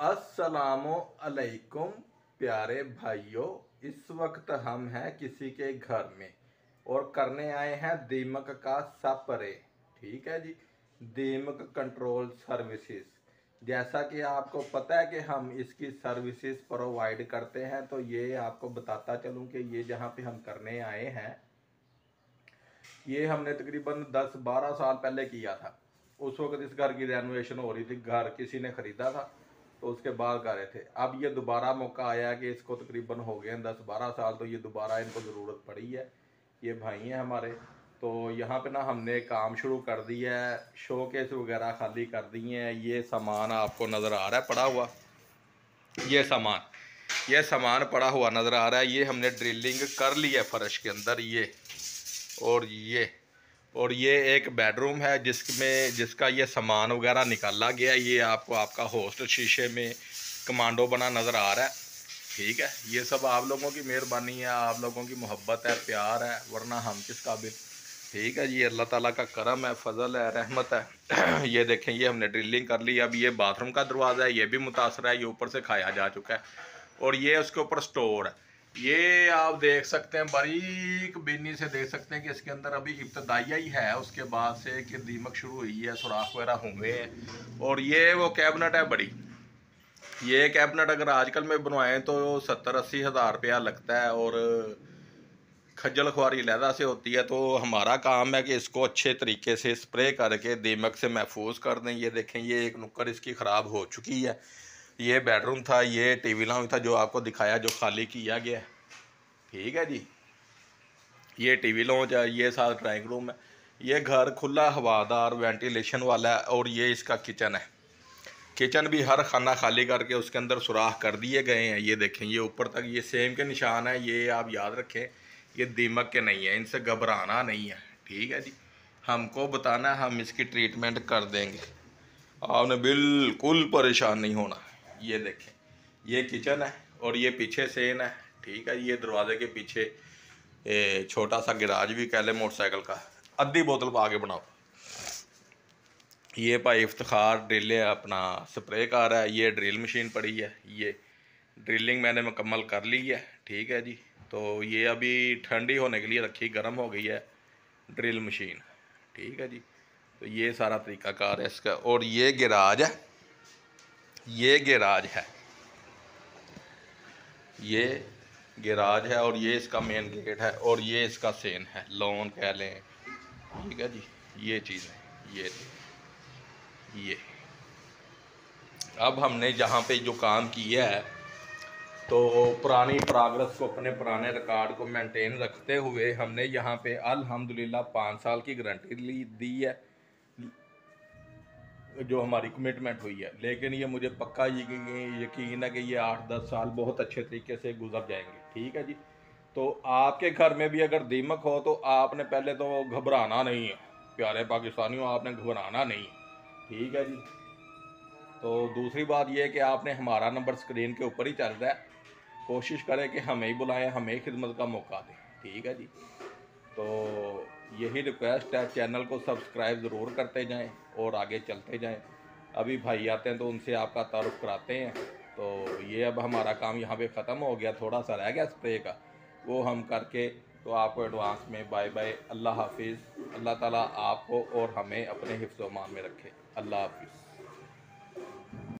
अस्सलामो अलैकुम, प्यारे भाइयों। इस वक्त हम हैं किसी के घर में और करने आए हैं दीमक का सपरे। ठीक है जी? दीमक कंट्रोल सर्विसेज़ जैसा कि आपको पता है कि हम इसकी सर्विसेज़ प्रोवाइड करते हैं तो ये आपको बताता चलूँ कि ये जहाँ पे हम करने आए हैं, ये हमने तकरीबन 10-12 साल पहले किया था। उस वक्त इस घर की रेनोवेशन हो रही थी, घर किसी ने ख़रीदा था तो उसके बाद कर रहे थे। अब ये दोबारा मौका आया कि इसको तकरीबन हो गए दस बारह साल तो ये दोबारा इनको ज़रूरत पड़ी है। ये भाई हैं हमारे तो यहाँ पे ना हमने काम शुरू कर दिया है शोकेस वगैरह खाली कर दिए हैं। ये सामान आपको नज़र आ रहा है, पड़ा हुआ। ये सामान ये सामान पड़ा हुआ नज़र आ रहा है। ये हमने ड्रिलिंग कर ली है फर्श के अंदर, ये और ये। और ये एक बेडरूम है, जिसमें, जिसका ये सामान वगैरह निकाला गया ये आपको, आपका होस्ट शीशे में कमांडो बना नज़र आ रहा है। ठीक है? ये सब आप लोगों की मेहरबानी है, आप लोगों की मोहब्बत है, प्यार है, वरना हम किस काबिल ठीक है जी, अल्लाह ताला का करम है, फजल है, रहमत है। ये देखें, ये हमने ड्रिलिंग कर ली। अब ये बाथरूम का दरवाज़ा है, ये भी मुतासर है, ये ऊपर से खाया जा चुका है। और ये उसके ऊपर स्टोर है। ये आप देख सकते हैं, बारीक बीनी से देख सकते हैं कि इसके अंदर अभी इब्तदाइया ही है। उसके बाद से कि दीमक शुरू हुई है, सुराख वगैरह हुए हैं। और ये वो कैबिनेट है बड़ी। ये कैबिनेट अगर आजकल में बनवाएँ तो सत्तर अस्सी हज़ार रुपया लगता है और खज्जल खुआरी लहदा से होती है। तो हमारा काम है कि इसको अच्छे तरीके से स्प्रे करके दीमक से महफूज कर दें। ये देखें, ये एक नुक्कर इसकी ख़राब हो चुकी है। ये बेडरूम था, ये टीवी लॉन्च था जो आपको दिखाया, जो खाली किया गया है। ठीक है जी? ये टीवी लॉन्च है, ये साथ ड्राइंग रूम है। ये घर खुला हवादार वेंटिलेशन वाला है और ये इसका किचन है। किचन भी हर खाना खाली करके उसके अंदर सुराख कर दिए गए हैं। ये देखें, ये ऊपर तक, ये सेम के निशान है। ये आप याद रखें, ये दीमक के नहीं है, इनसे घबराना नहीं है। ठीक है जी? हमको बताना हम इसकी ट्रीटमेंट कर देंगे। आपने बिल्कुल परेशान नहीं होना। ये देखें, ये किचन है और ये पीछे सेन है, ठीक है, ये दरवाजे के पीछे छोटा सा गिराज भी कह लें मोटरसाइकिल का, अद्धी बोतल पा के बनाओ। ये भाई इफ्तार ड्रिल अपना स्प्रे कर है, ये ड्रिल मशीन पड़ी है, ये ड्रिलिंग मैंने मुकम्मल कर ली है, ठीक है जी। तो ये अभी ठंडी होने के लिए रखी, गर्म हो गई है ड्रिल मशीन, ठीक है जी। तो ये सारा तरीका कार है इसका, और ये गिराज है ये गैराज है। ये गैराज है और ये इसका मेन गेट है और ये इसका सेन है। लोन कह लें। ठीक है जी? ये चीज़ है। ये ये। अब हमने जहाँ पे जो काम किया है तो पुरानी प्रोग्रेस को अपने पुराने रिकॉर्ड को मेंटेन रखते हुए हमने यहाँ पे अल्हम्दुलिल्लाह पाँच साल की गारंटी ली, दी है। जो हमारी कमिटमेंट हुई है। लेकिन ये मुझे पक्का यकीन है कि ये आठ दस साल बहुत अच्छे तरीके से गुजर जाएँगे। ठीक है जी? तो आपके घर में भी अगर दीमक हो तो आपने पहले तो घबराना नहीं है। प्यारे पाकिस्तानियों, आपने घबराना नहीं है। ठीक है जी? तो दूसरी बात यह है कि आपने हमारा नंबर स्क्रीन के ऊपर ही चल रहा है। कोशिश करें कि हमें ही बुलाएँ, हमें खिदमत का मौका दें। ठीक है जी? तो यही रिक्वेस्ट है चैनल को सब्सक्राइब ज़रूर करते जाएँ और आगे चलते जाएँ। अभी भाई आते हैं तो उनसे आपका तारुफ कराते हैं। तो ये अब हमारा काम यहाँ पे ख़त्म हो गया, थोड़ा सा रह गया स्प्रे का। वो हम करके तो आपको एडवांस में बाय बाय अल्लाह हाफिज़। अल्लाह ताला आपको और हमें अपने हिफ्ज़ मान में रखे। अल्लाह हाफिज़।